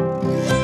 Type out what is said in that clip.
Música